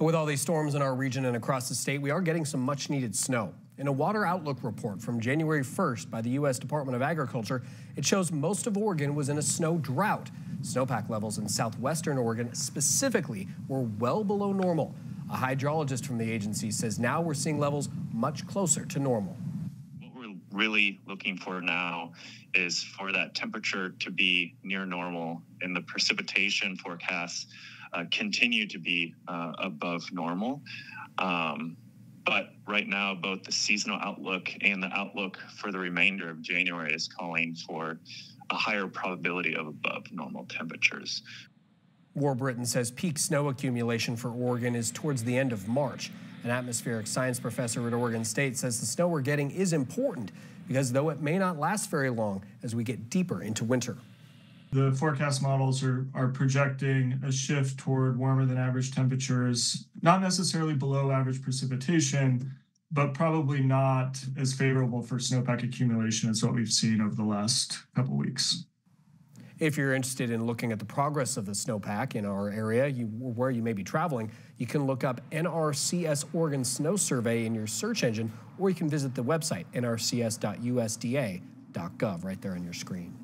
With all these storms in our region and across the state, we are getting some much needed snow. In a water outlook report from January 1st by the U.S. Department of Agriculture, it shows most of Oregon was in a snow drought. Snowpack levels in southwestern Oregon specifically were well below normal. A hydrologist from the agency says now we're seeing levels much closer to normal. What we're really looking for now is for that temperature to be near normal and the precipitation forecasts uh, continue to be uh, above normal. Um, but right now, both the seasonal outlook and the outlook for the remainder of January is calling for a higher probability of above normal temperatures. Warburton says peak snow accumulation for Oregon is towards the end of March. An atmospheric science professor at Oregon State says the snow we're getting is important because though it may not last very long as we get deeper into winter. The forecast models are, are projecting a shift toward warmer than average temperatures, not necessarily below average precipitation, but probably not as favorable for snowpack accumulation as what we've seen over the last couple weeks. If you're interested in looking at the progress of the snowpack in our area, you, where you may be traveling, you can look up NRCS Oregon Snow Survey in your search engine, or you can visit the website nrcs.usda.gov right there on your screen.